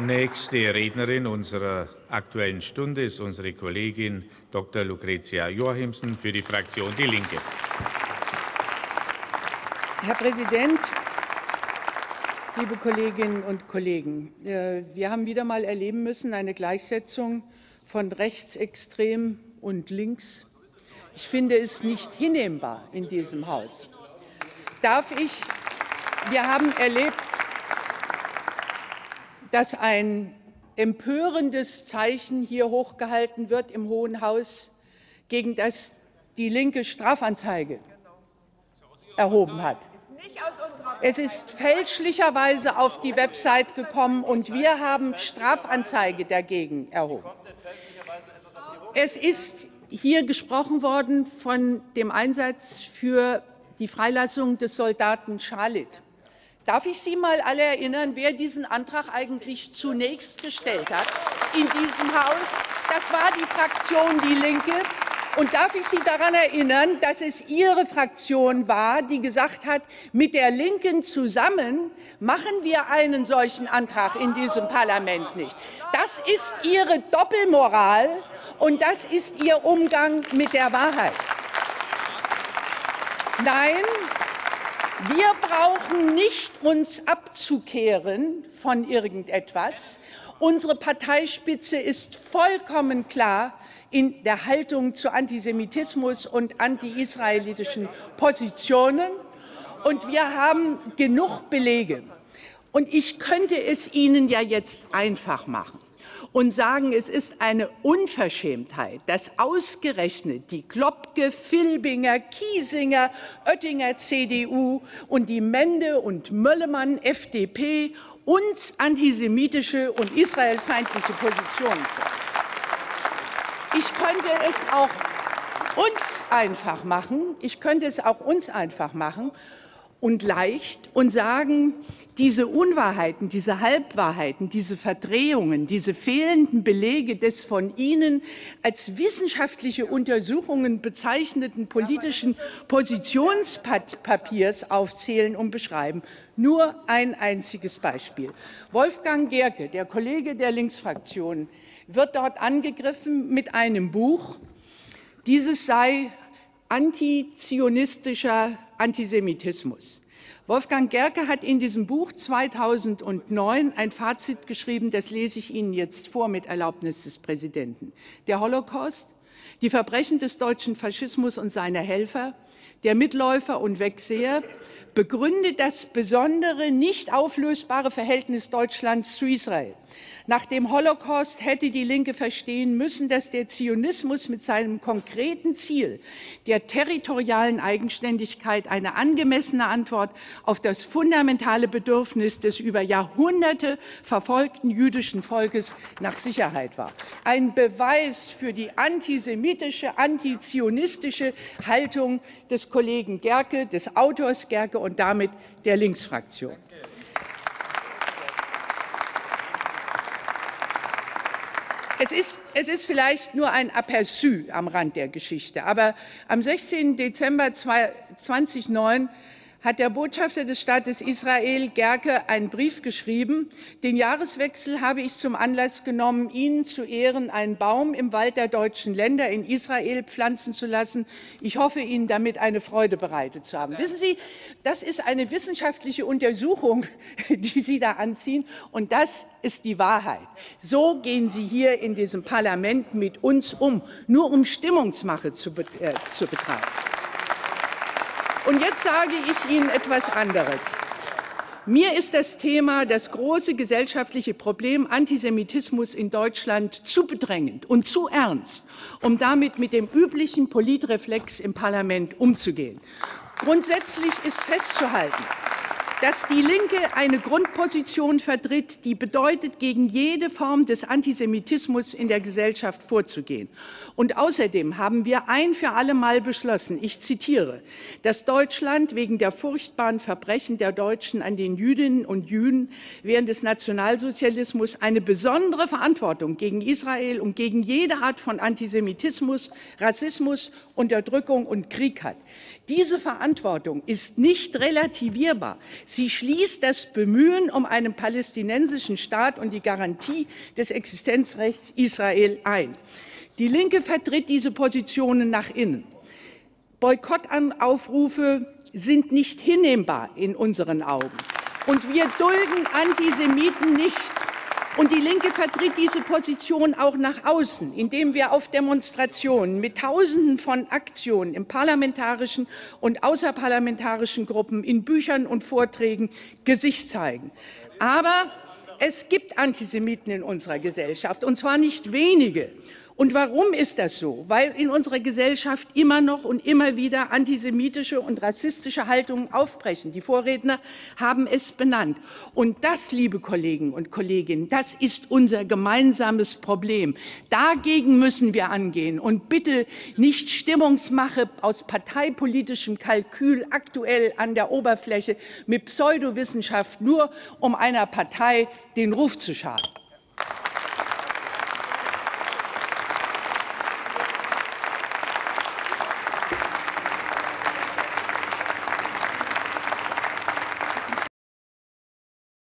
Nächste Rednerin unserer Aktuellen Stunde ist unsere Kollegin Dr. Lucretia Joachimsen für die Fraktion Die Linke. Herr Präsident, liebe Kolleginnen und Kollegen! Äh, wir haben wieder mal erleben müssen eine Gleichsetzung von rechtsextrem und links. Ich finde es nicht hinnehmbar in diesem Haus. Darf ich, wir haben erlebt, dass ein empörendes Zeichen hier hochgehalten wird im Hohen Haus, gegen das die Linke Strafanzeige erhoben hat. Es ist fälschlicherweise auf die Website gekommen, und wir haben Strafanzeige dagegen erhoben. Es ist hier gesprochen worden von dem Einsatz für die Freilassung des Soldaten Schalit. Darf ich Sie mal alle erinnern, wer diesen Antrag eigentlich zunächst gestellt hat in diesem Haus? Das war die Fraktion Die Linke. Und darf ich Sie daran erinnern, dass es Ihre Fraktion war, die gesagt hat, mit der Linken zusammen machen wir einen solchen Antrag in diesem Parlament nicht. Das ist Ihre Doppelmoral und das ist Ihr Umgang mit der Wahrheit. Nein, wir brauchen nicht uns abzukehren von irgendetwas. Unsere Parteispitze ist vollkommen klar in der Haltung zu Antisemitismus und anti-israelitischen Positionen. Und wir haben genug Belege. Und ich könnte es Ihnen ja jetzt einfach machen und sagen, es ist eine Unverschämtheit, dass ausgerechnet die Klopke, Filbinger, Kiesinger, Oettinger CDU und die Mende und Möllemann FDP uns antisemitische und israelfeindliche Positionen fordern. Ich könnte es auch uns einfach machen. Ich könnte es auch uns einfach machen und leicht und sagen, diese Unwahrheiten, diese Halbwahrheiten, diese Verdrehungen, diese fehlenden Belege des von Ihnen als wissenschaftliche Untersuchungen bezeichneten politischen Positionspapiers aufzählen und beschreiben. Nur ein einziges Beispiel. Wolfgang Gerke, der Kollege der Linksfraktion, wird dort angegriffen mit einem Buch. Dieses sei antizionistischer Antisemitismus. Wolfgang Gerke hat in diesem Buch 2009 ein Fazit geschrieben, das lese ich Ihnen jetzt vor mit Erlaubnis des Präsidenten. Der Holocaust, die Verbrechen des deutschen Faschismus und seiner Helfer, der Mitläufer und Wegseher begründet das besondere, nicht auflösbare Verhältnis Deutschlands zu Israel. Nach dem Holocaust hätte die Linke verstehen müssen, dass der Zionismus mit seinem konkreten Ziel der territorialen Eigenständigkeit eine angemessene Antwort auf das fundamentale Bedürfnis des über Jahrhunderte verfolgten jüdischen Volkes nach Sicherheit war. Ein Beweis für die antisemitische, antizionistische Haltung des Kollegen Gerke, des Autors Gerke und damit der Linksfraktion. Es ist, es ist vielleicht nur ein Aperçu am Rand der Geschichte, aber am 16. Dezember 2009 hat der Botschafter des Staates Israel, Gerke, einen Brief geschrieben. Den Jahreswechsel habe ich zum Anlass genommen, Ihnen zu Ehren einen Baum im Wald der deutschen Länder in Israel pflanzen zu lassen. Ich hoffe, Ihnen damit eine Freude bereitet zu haben. Wissen Sie, das ist eine wissenschaftliche Untersuchung, die Sie da anziehen, und das ist die Wahrheit. So gehen Sie hier in diesem Parlament mit uns um, nur um Stimmungsmache zu, äh, zu betreiben. Und jetzt sage ich Ihnen etwas anderes. Mir ist das Thema, das große gesellschaftliche Problem Antisemitismus in Deutschland zu bedrängend und zu ernst, um damit mit dem üblichen Politreflex im Parlament umzugehen. Grundsätzlich ist festzuhalten, dass die Linke eine Grundposition vertritt, die bedeutet, gegen jede Form des Antisemitismus in der Gesellschaft vorzugehen. Und außerdem haben wir ein für alle Mal beschlossen, ich zitiere, dass Deutschland wegen der furchtbaren Verbrechen der Deutschen an den Jüdinnen und Juden während des Nationalsozialismus eine besondere Verantwortung gegen Israel und gegen jede Art von Antisemitismus, Rassismus, Unterdrückung und Krieg hat. Diese Verantwortung ist nicht relativierbar. Sie schließt das Bemühen um einen palästinensischen Staat und die Garantie des Existenzrechts Israel ein. Die Linke vertritt diese Positionen nach innen. Boykottaufrufe sind nicht hinnehmbar in unseren Augen. Und wir dulden Antisemiten nicht. Und die Linke vertritt diese Position auch nach außen, indem wir auf Demonstrationen mit Tausenden von Aktionen im parlamentarischen und außerparlamentarischen Gruppen, in Büchern und Vorträgen Gesicht zeigen. Aber es gibt Antisemiten in unserer Gesellschaft, und zwar nicht wenige. Und warum ist das so? Weil in unserer Gesellschaft immer noch und immer wieder antisemitische und rassistische Haltungen aufbrechen. Die Vorredner haben es benannt. Und das, liebe Kollegen und Kolleginnen, das ist unser gemeinsames Problem. Dagegen müssen wir angehen. Und bitte nicht Stimmungsmache aus parteipolitischem Kalkül aktuell an der Oberfläche mit Pseudowissenschaft, nur um einer Partei den Ruf zu schaden.